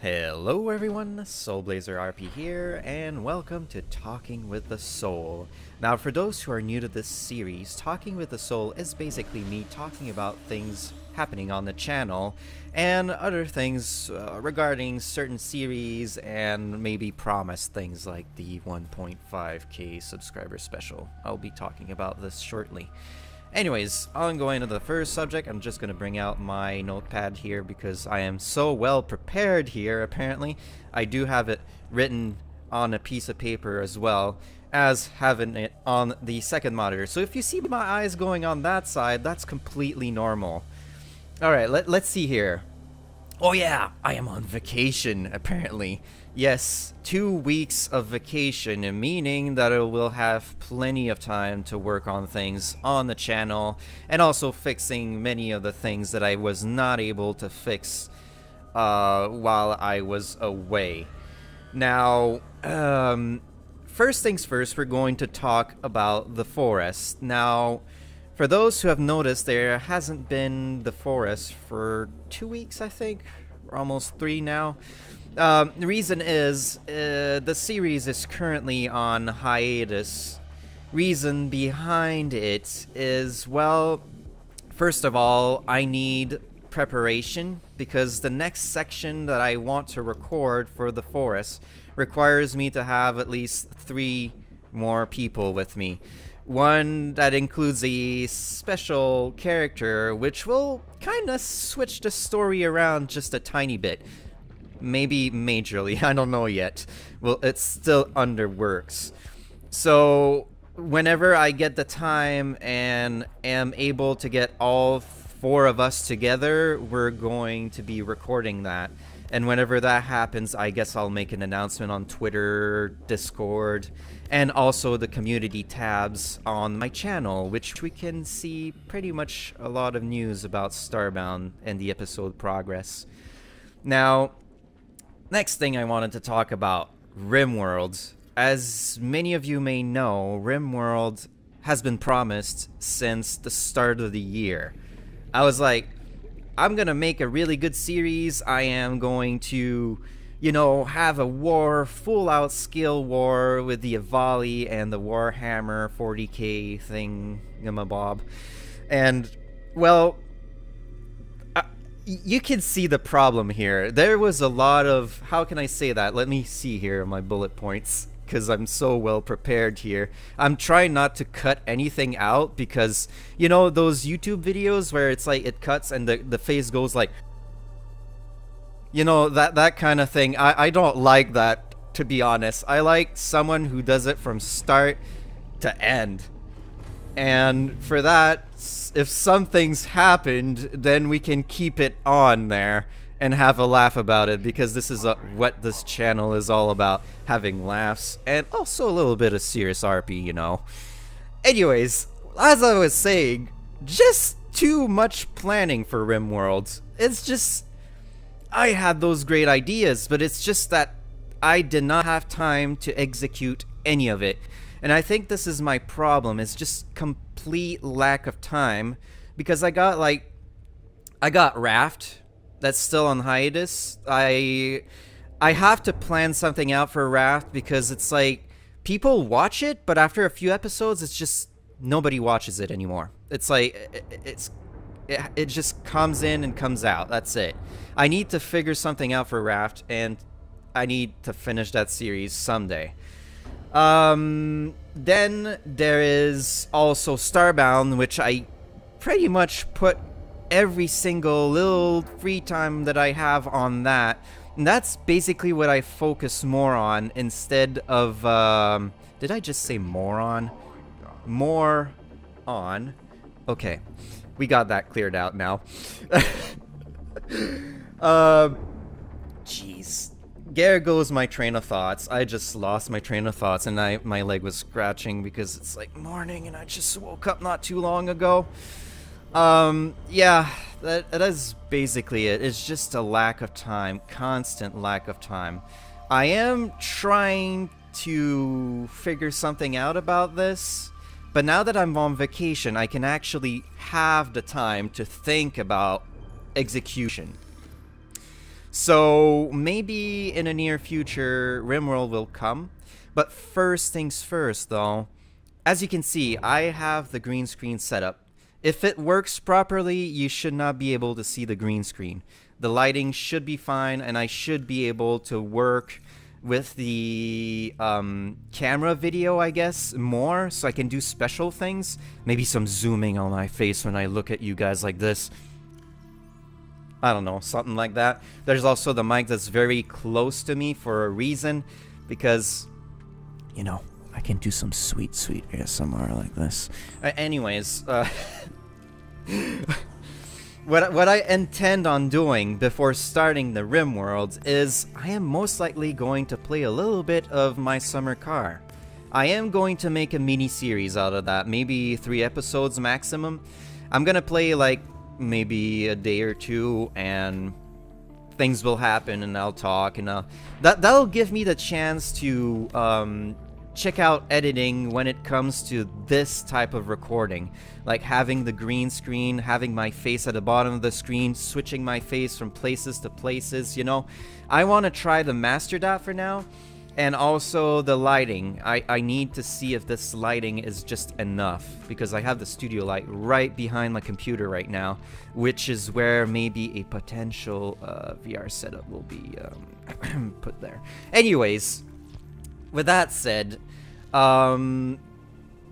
Hello everyone, Soulblazer RP here, and welcome to Talking with the Soul. Now for those who are new to this series, Talking with the Soul is basically me talking about things happening on the channel, and other things uh, regarding certain series, and maybe promise things like the 1.5k subscriber special. I'll be talking about this shortly. Anyways, on going to the first subject, I'm just going to bring out my notepad here because I am so well prepared here, apparently. I do have it written on a piece of paper as well as having it on the second monitor. So if you see my eyes going on that side, that's completely normal. Alright, let, let's see here. Oh yeah, I am on vacation, apparently. Yes, two weeks of vacation, meaning that I will have plenty of time to work on things on the channel, and also fixing many of the things that I was not able to fix uh, while I was away. Now, um, first things first, we're going to talk about the forest. Now, for those who have noticed, there hasn't been the forest for two weeks, I think, or almost three now. Um, the reason is uh, the series is currently on hiatus. Reason behind it is, well, first of all, I need preparation because the next section that I want to record for the forest requires me to have at least three more people with me. One that includes a special character, which will kind of switch the story around just a tiny bit. Maybe majorly, I don't know yet. Well, it's still under works. So, whenever I get the time and am able to get all four of us together, we're going to be recording that. And whenever that happens, I guess I'll make an announcement on Twitter, Discord, and also the community tabs on my channel, which we can see pretty much a lot of news about Starbound and the episode progress. Now, next thing I wanted to talk about RimWorld. As many of you may know, RimWorld has been promised since the start of the year. I was like, I'm gonna make a really good series. I am going to, you know, have a war, full out skill war with the Avali and the Warhammer 40k thing, bob. And, well, uh, you can see the problem here. There was a lot of, how can I say that? Let me see here my bullet points because I'm so well prepared here. I'm trying not to cut anything out because, you know, those YouTube videos where it's like it cuts and the, the face goes like, you know, that, that kind of thing. I, I don't like that, to be honest. I like someone who does it from start to end. And for that, if something's happened, then we can keep it on there and have a laugh about it because this is a, what this channel is all about having laughs and also a little bit of serious RP, you know. Anyways, as I was saying, just too much planning for RimWorld. It's just. I had those great ideas, but it's just that I did not have time to execute any of it. And I think this is my problem, it's just complete lack of time. Because I got like. I got Raft, that's still on hiatus. I I have to plan something out for Raft because it's like people watch it, but after a few episodes, it's just nobody watches it anymore. It's like it's it, it just comes in and comes out. That's it. I need to figure something out for Raft, and I need to finish that series someday. Um, then there is also Starbound, which I pretty much put every single little free time that I have on that. And that's basically what I focus more on instead of, um, did I just say moron? More on. Okay, we got that cleared out now. uh, jeez. There goes my train of thoughts. I just lost my train of thoughts and I my leg was scratching because it's like morning and I just woke up not too long ago. Um, yeah, that, that is basically it. It's just a lack of time, constant lack of time. I am trying to figure something out about this, but now that I'm on vacation, I can actually have the time to think about execution. So maybe in the near future, RimWorld will come. But first things first, though, as you can see, I have the green screen set up. If it works properly, you should not be able to see the green screen. The lighting should be fine, and I should be able to work with the um, camera video, I guess, more, so I can do special things. Maybe some zooming on my face when I look at you guys like this. I don't know, something like that. There's also the mic that's very close to me for a reason, because, you know, I can do some sweet, sweet ASMR like this. Uh, anyways, uh, what, what I intend on doing before starting the RimWorld is I am most likely going to play a little bit of My Summer Car. I am going to make a mini series out of that, maybe three episodes maximum. I'm gonna play like maybe a day or two and things will happen and I'll talk and I'll, that that'll give me the chance to um, check out editing when it comes to this type of recording like having the green screen having my face at the bottom of the screen switching my face from places to places you know I want to try the master dot for now and also the lighting. I, I need to see if this lighting is just enough because I have the studio light right behind my computer right now, which is where maybe a potential uh, VR setup will be um, put there. Anyways, with that said, um,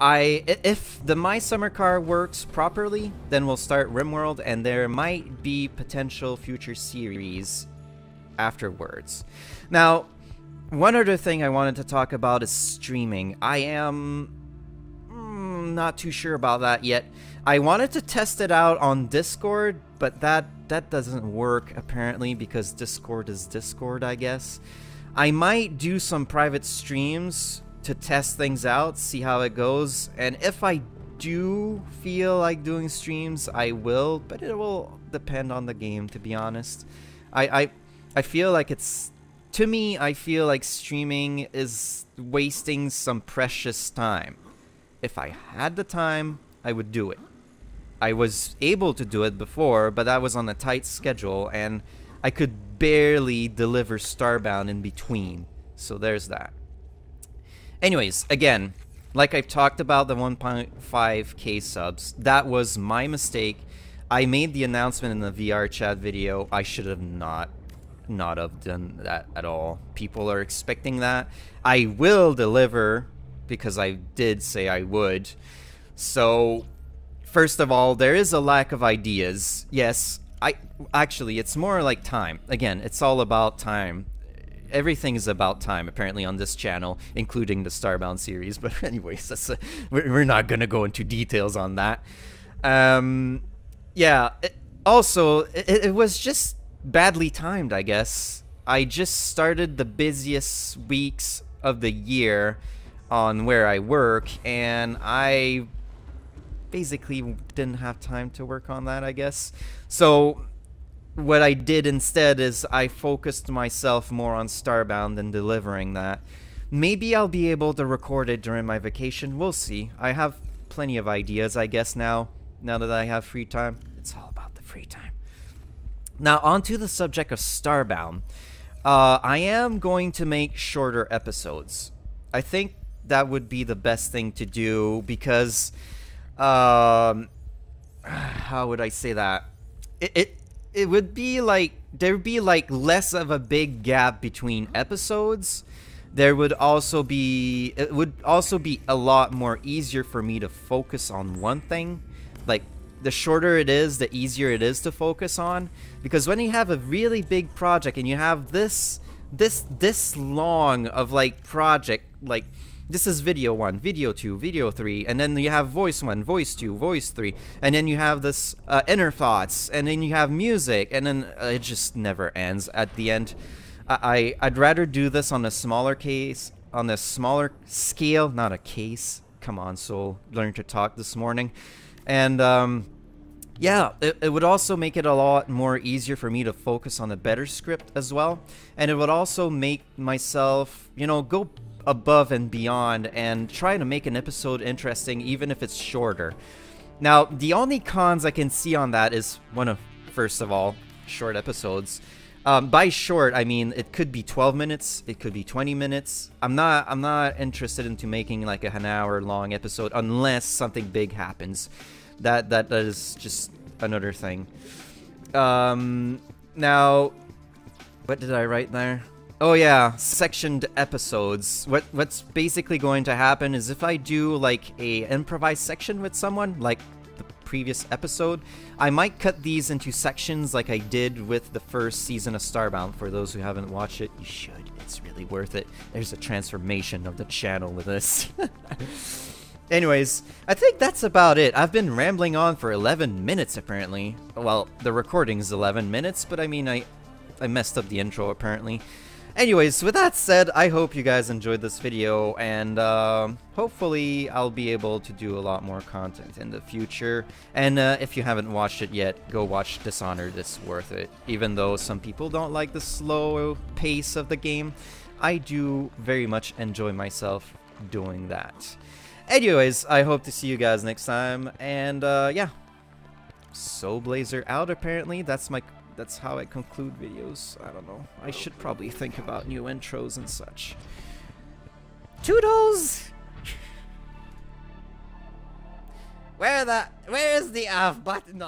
I if the My Summer Car works properly, then we'll start RimWorld, and there might be potential future series afterwards. Now, one other thing I wanted to talk about is streaming. I am mm, not too sure about that yet. I wanted to test it out on Discord, but that that doesn't work apparently because Discord is Discord, I guess. I might do some private streams to test things out, see how it goes, and if I do feel like doing streams, I will, but it will depend on the game to be honest. I I I feel like it's to me, I feel like streaming is wasting some precious time. If I had the time, I would do it. I was able to do it before, but I was on a tight schedule and I could barely deliver Starbound in between. So there's that. Anyways, again, like I've talked about the 1.5k subs, that was my mistake. I made the announcement in the VRChat video. I should have not not have done that at all. People are expecting that. I will deliver because I did say I would. So, first of all, there is a lack of ideas. Yes, I actually it's more like time. Again, it's all about time. Everything is about time, apparently, on this channel, including the Starbound series. But anyways, that's a, we're, we're not gonna go into details on that. Um, yeah. It, also, it, it was just badly timed, I guess. I just started the busiest weeks of the year on where I work, and I basically didn't have time to work on that, I guess. So what I did instead is I focused myself more on Starbound and delivering that. Maybe I'll be able to record it during my vacation. We'll see. I have plenty of ideas, I guess, now, now that I have free time. It's all about the free time. Now, onto the subject of Starbound. Uh, I am going to make shorter episodes. I think that would be the best thing to do because, um, how would I say that? It, it it would be like there'd be like less of a big gap between episodes. There would also be it would also be a lot more easier for me to focus on one thing, like the shorter it is, the easier it is to focus on. Because when you have a really big project and you have this this this long of like project like this is video one, video two, video three, and then you have voice one, voice two, voice three, and then you have this uh, inner thoughts, and then you have music, and then uh, it just never ends at the end. I, I would rather do this on a smaller case, on a smaller scale, not a case. Come on, soul, learn to talk this morning, and um, yeah, it, it would also make it a lot more easier for me to focus on a better script as well. And it would also make myself, you know, go above and beyond and try to make an episode interesting even if it's shorter. Now, the only cons I can see on that is one of, first of all, short episodes. Um, by short, I mean it could be 12 minutes, it could be 20 minutes. I'm not I'm not interested into making like a, an hour long episode unless something big happens. That that, that is just another thing. Um, now, what did I write there? Oh yeah, sectioned episodes. What what's basically going to happen is if I do like a improvised section with someone, like the previous episode. I might cut these into sections like I did with the first season of Starbound. For those who haven't watched it, you should. It's really worth it. There's a transformation of the channel with this. Anyways, I think that's about it. I've been rambling on for 11 minutes apparently. Well, the recording's 11 minutes, but I mean, I, I messed up the intro apparently. Anyways, with that said, I hope you guys enjoyed this video, and uh, hopefully I'll be able to do a lot more content in the future. And uh, if you haven't watched it yet, go watch Dishonored, it's worth it. Even though some people don't like the slow pace of the game, I do very much enjoy myself doing that. Anyways, I hope to see you guys next time, and uh, yeah. Soulblazer out apparently, that's my that's how I conclude videos. I don't know. I should probably think about new intros and such. Toodles! Where the... Where is the off button?